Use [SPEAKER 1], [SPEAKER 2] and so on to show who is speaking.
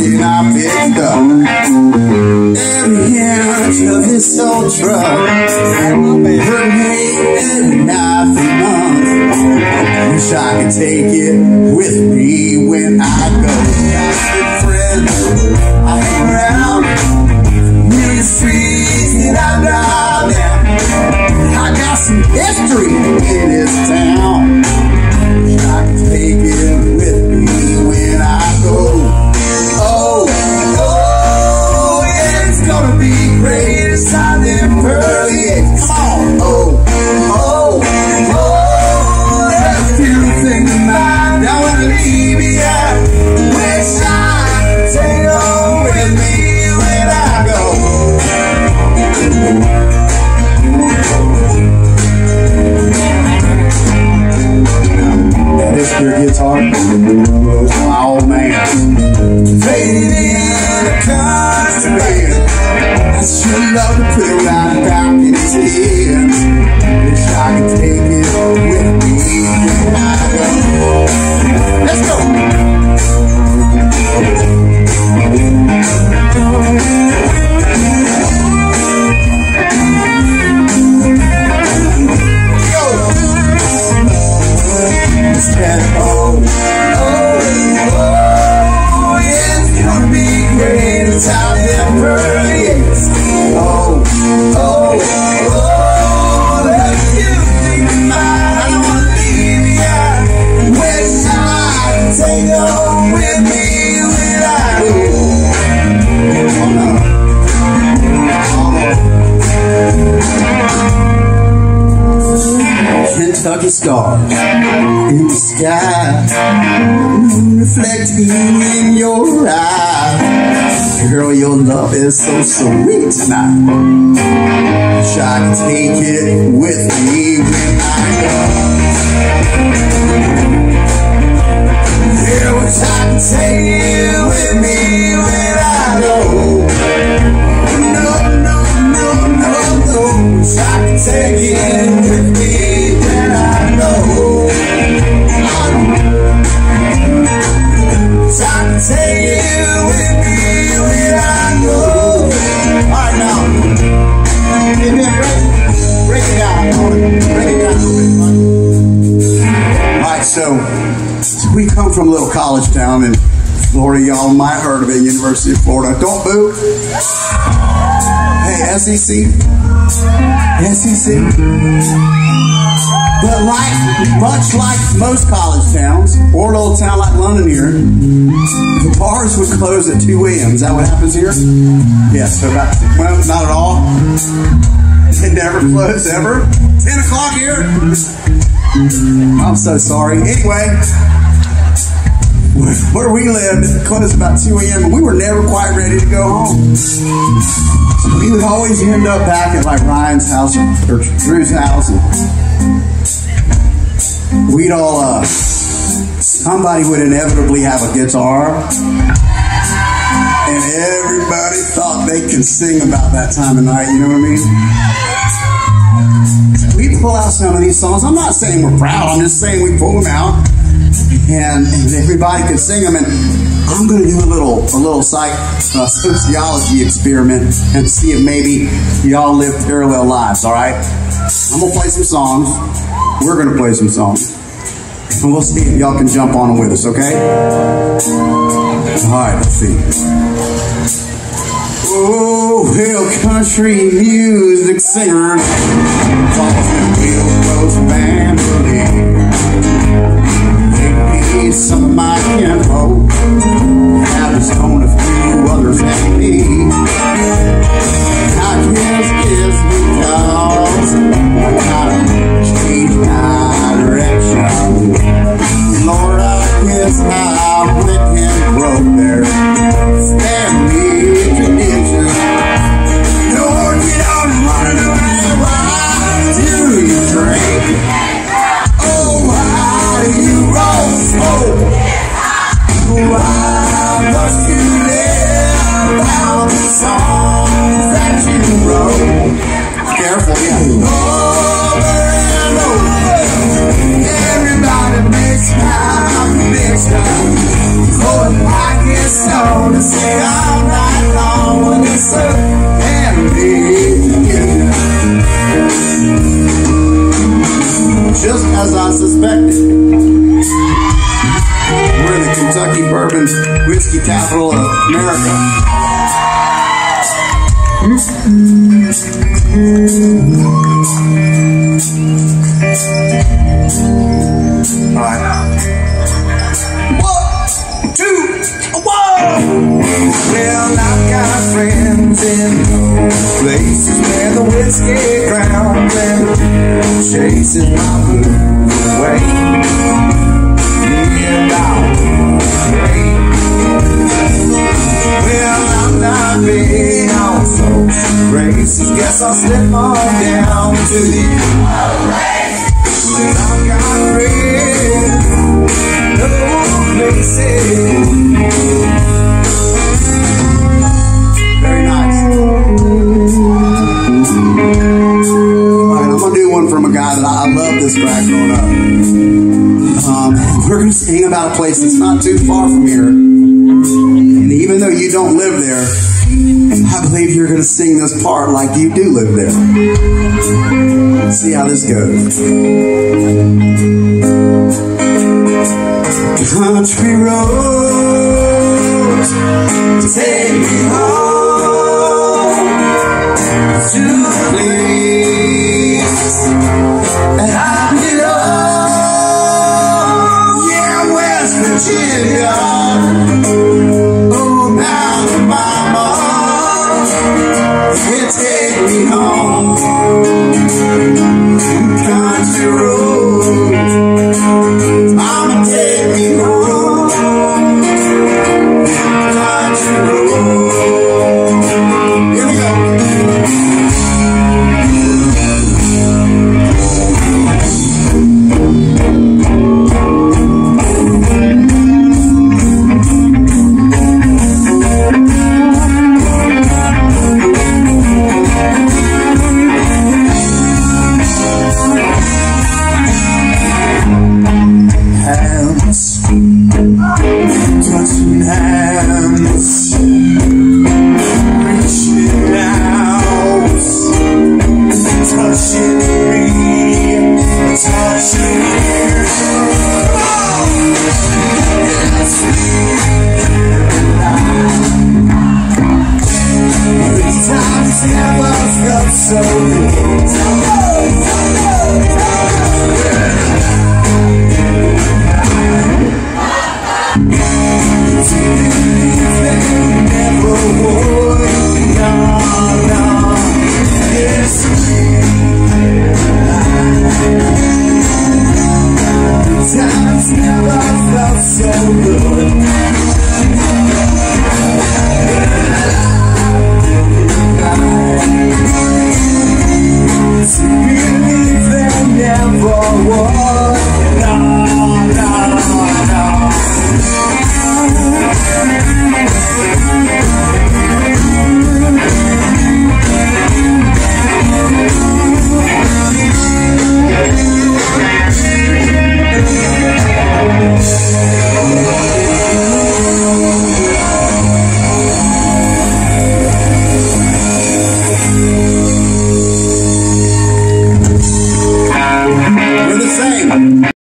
[SPEAKER 1] and I picked up every inch of his old truck. Her hate and knife and month. Wish I could take it with me when I go. Gonna be great inside them pearly gates. Come on, oh, oh, oh, that beautiful thing of mine. Now when leave me, I wish I take with me when I go. This your guitar my old man. I sure love to put it Kentucky stars in the sky, moon reflecting in your eyes. Girl, your love is so sweet tonight. Wish I take it with me when I go. Yeah, wish I could take from a little college town in Florida. Y'all might heard of it, University of Florida. Don't boo. Hey, SEC. SEC. But like, much like most college towns, or a little town like London here, the bars would close at 2 a.m. Is that what happens here? Yes, so about, well, not at all. It never closed ever. 10 o'clock here. I'm so sorry. Anyway, where we lived, it closed about 2 a.m. we were never quite ready to go home. We would always end up back at like Ryan's house or Drew's house and we'd all, uh, somebody would inevitably have a guitar and everybody thought they could sing about that time of night, you know what I mean? we pull out some of these songs. I'm not saying we're proud. I'm just saying we pull them out, and, everybody could sing them. And I'm going to do a little a little psych uh, sociology experiment and see if maybe y'all live parallel lives. All right, I'm gonna play some songs. We're gonna play some songs, and we'll see if y'all can jump on them with us. Okay? All right. Let's see. Oh, well, country music singers calls me Bill Need some of my info. Now a few others than me. I guess it's because I gotta change my direction. Lord, I I sing all night long when it's whiskey capital of America. All right. One, two, whoa! Well, I've got friends in places where the whiskey drowns and chasing my blues away. Yeah, down, Big on social graces. Guess I'll slip on down to the well, I've got friends, no places. Very nice. All right, I'm gonna do one from a guy that I, I love this guy growing up. Um, we're gonna sing about a place that's not too far from here. And even though you don't live there, I believe you're gonna sing this part like you do live there. Let's see how this goes. 10. Never felt so never